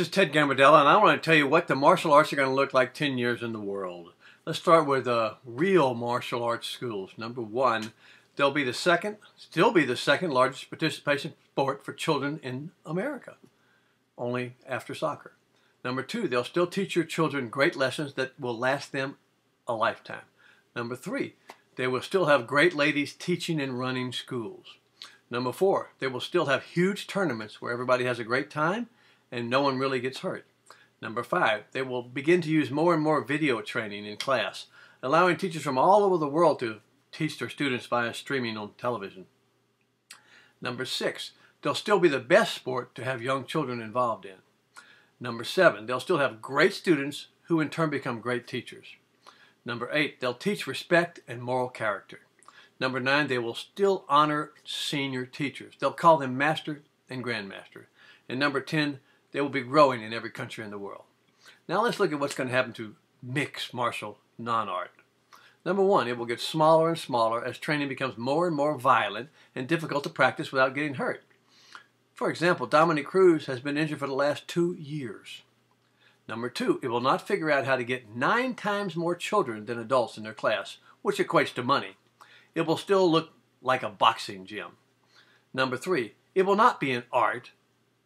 This is Ted Gambordella, and I want to tell you what the martial arts are going to look like 10 years in the world. Let's start with uh, real martial arts schools. Number one, they'll be the second, still be the second largest participation sport for children in America, only after soccer. Number two, they'll still teach your children great lessons that will last them a lifetime. Number three, they will still have great ladies teaching and running schools. Number four, they will still have huge tournaments where everybody has a great time and no one really gets hurt. Number five, they will begin to use more and more video training in class, allowing teachers from all over the world to teach their students via streaming on television. Number six, they'll still be the best sport to have young children involved in. Number seven, they'll still have great students who in turn become great teachers. Number eight, they'll teach respect and moral character. Number nine, they will still honor senior teachers. They'll call them master and grandmaster. And number 10, they will be growing in every country in the world. Now let's look at what's going to happen to mixed martial non-art. Number one, it will get smaller and smaller as training becomes more and more violent and difficult to practice without getting hurt. For example, Dominick Cruz has been injured for the last two years. Number two, it will not figure out how to get nine times more children than adults in their class, which equates to money. It will still look like a boxing gym. Number three, it will not be an art,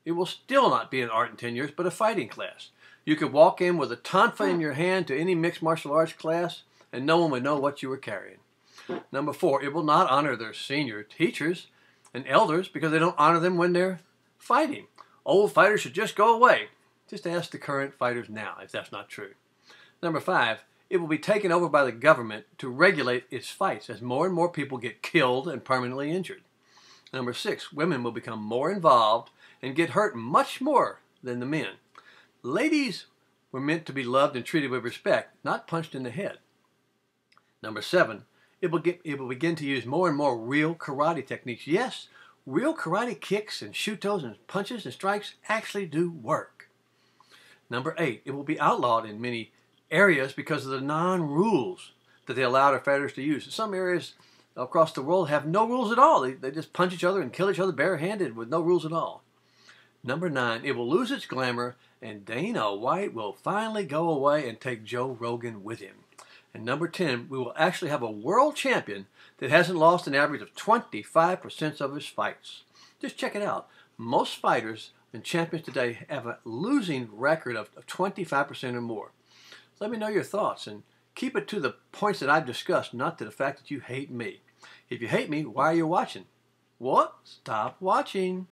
it will still not be an art in 10 years, but a fighting class. You could walk in with a tonfa in your hand to any mixed martial arts class, and no one would know what you were carrying. Number four, it will not honor their senior teachers and elders because they don't honor them when they're fighting. Old fighters should just go away. Just ask the current fighters now if that's not true. Number five, it will be taken over by the government to regulate its fights as more and more people get killed and permanently injured. Number six, women will become more involved and get hurt much more than the men. Ladies were meant to be loved and treated with respect, not punched in the head. Number seven, it will, get, it will begin to use more and more real karate techniques. Yes, real karate kicks and shutos and punches and strikes actually do work. Number eight, it will be outlawed in many areas because of the non-rules that they allow their fighters to use. In some areas, across the world have no rules at all. They, they just punch each other and kill each other barehanded with no rules at all. Number nine, it will lose its glamour, and Dana White will finally go away and take Joe Rogan with him. And number 10, we will actually have a world champion that hasn't lost an average of 25% of his fights. Just check it out. Most fighters and champions today have a losing record of 25% or more. Let me know your thoughts and keep it to the points that I've discussed, not to the fact that you hate me. If you hate me, why are you watching? What? Stop watching.